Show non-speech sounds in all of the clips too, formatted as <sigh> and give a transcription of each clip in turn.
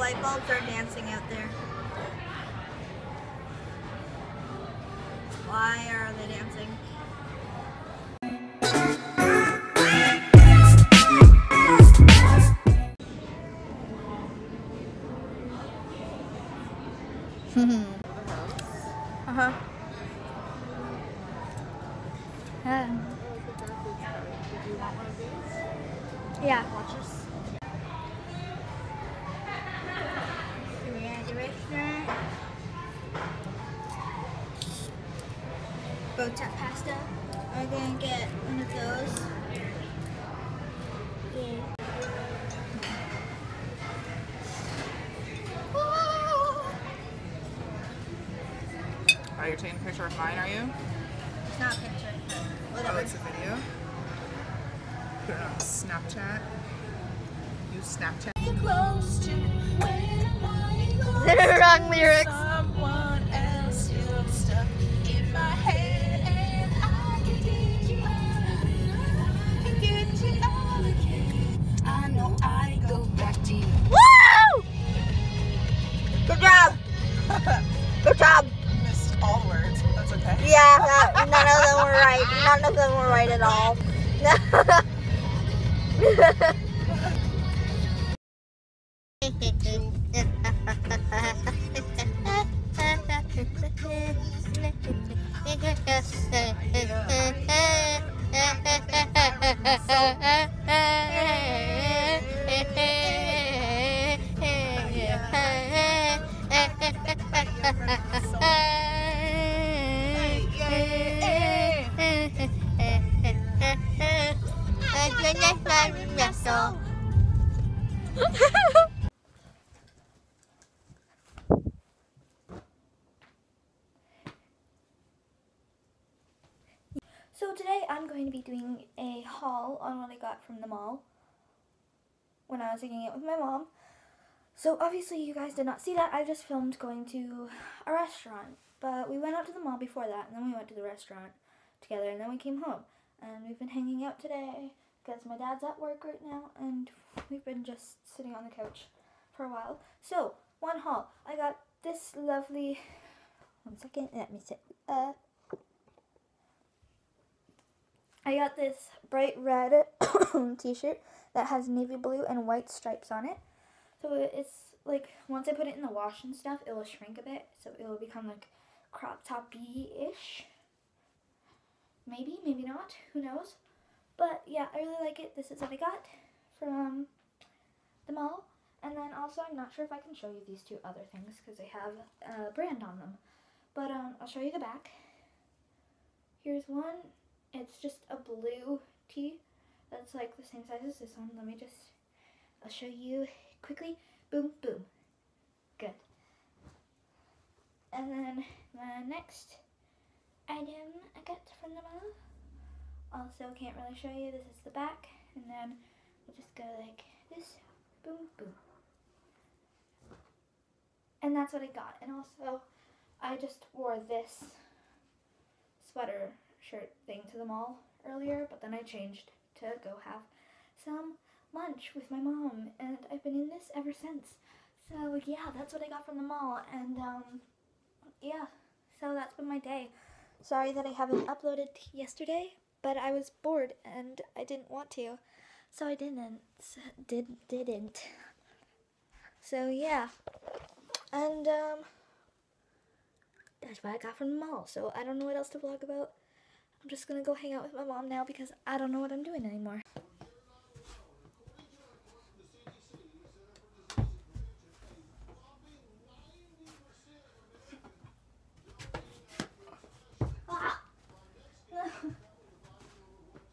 light bulbs are dancing out there. Why are they dancing? uh-huh. Um, yeah. Here we are at the restaurant. Boat pasta. I'm gonna get one of those. Yeah. Are you taking a picture of mine, are you? It's not a picture. Oh, it's a video? Put it on Snapchat. Use Snapchat. <laughs> Wrong lyrics. <laughs> Good job. Missed all the words, but that's okay. Yeah, that, none of them were right. None of them were right at all. So <laughs> <laughs> today I'm going to be doing a haul on what I got from the mall when I was hanging it with my mom. So obviously you guys did not see that. I just filmed going to a restaurant. But we went out to the mall before that and then we went to the restaurant together and then we came home. And we've been hanging out today because my dad's at work right now and we've been just sitting on the couch for a while. So, one haul. I got this lovely one second, let me sit uh I got this bright red <coughs> t-shirt that has navy blue and white stripes on it. So it's like once I put it in the wash and stuff, it will shrink a bit, so it will become like crop toppy-ish. Maybe, maybe not. Who knows? But yeah, I really like it. This is what I got from the mall. And then also, I'm not sure if I can show you these two other things because they have a brand on them. But um, I'll show you the back. Here's one. It's just a blue tee that's like the same size as this one. Let me just, I'll show you quickly. Boom, boom. Good. And then my next item I got from the mall. Also, can't really show you. This is the back. And then we'll just go like this. Boom, boom. And that's what I got. And also, I just wore this sweater shirt thing to the mall earlier, but then I changed to go have some lunch with my mom, and I've been in this ever since. So yeah, that's what I got from the mall, and um, yeah, so that's been my day. Sorry that I haven't uploaded yesterday, but I was bored and I didn't want to, so I didn't. Did didn't. So yeah, and um, that's what I got from the mall. So I don't know what else to vlog about. I'm just gonna go hang out with my mom now because I don't know what I'm doing anymore.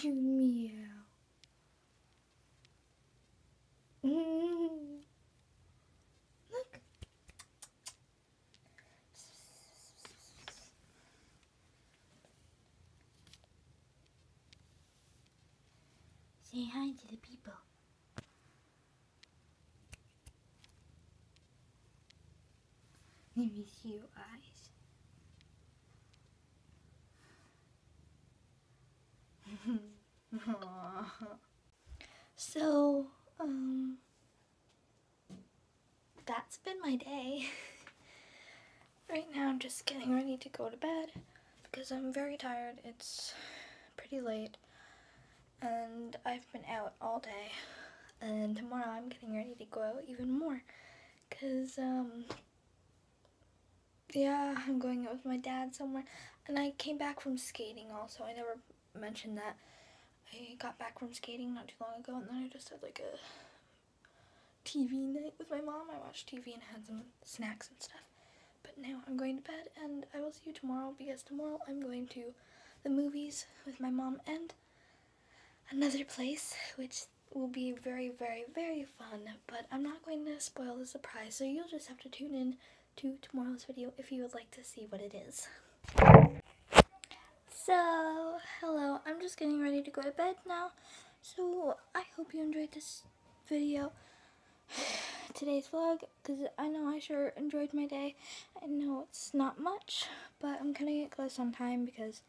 You meow. Look. Say hi to the people. Let me see your eyes. <laughs> so, um, that's been my day. <laughs> right now, I'm just getting ready to go to bed because I'm very tired. It's pretty late, and I've been out all day. And tomorrow, I'm getting ready to go out even more because, um, yeah, I'm going out with my dad somewhere. And I came back from skating also. I never mentioned that. I got back from skating not too long ago and then I just had like a TV night with my mom. I watched TV and had some snacks and stuff. But now I'm going to bed and I will see you tomorrow because tomorrow I'm going to the movies with my mom and another place which will be very, very, very fun. But I'm not going to spoil the surprise, so you'll just have to tune in to tomorrow's video if you would like to see what it is. So, hello, I'm just getting ready to go to bed now. So, I hope you enjoyed this video, <sighs> today's vlog, because I know I sure enjoyed my day. I know it's not much, but I'm cutting it close on time because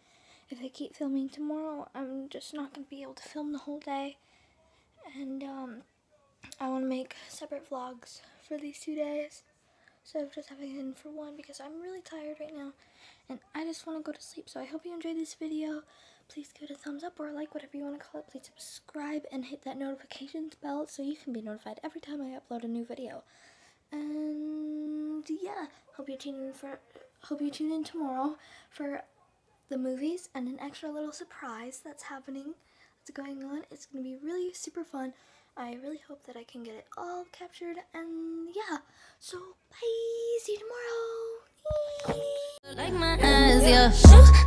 if I keep filming tomorrow, I'm just not going to be able to film the whole day. And, um, I want to make separate vlogs for these two days instead of just having it in for one because I'm really tired right now and I just want to go to sleep. So I hope you enjoyed this video. Please give it a thumbs up or a like, whatever you want to call it. Please subscribe and hit that notifications bell so you can be notified every time I upload a new video. And yeah, hope you tune in for hope you tune in tomorrow for the movies and an extra little surprise that's happening that's going on. It's gonna be really super fun. I really hope that I can get it all captured. And yeah, so bye. See you tomorrow. Like my eyes, yeah.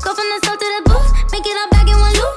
Go from the south to the booth, make it all back in one loop.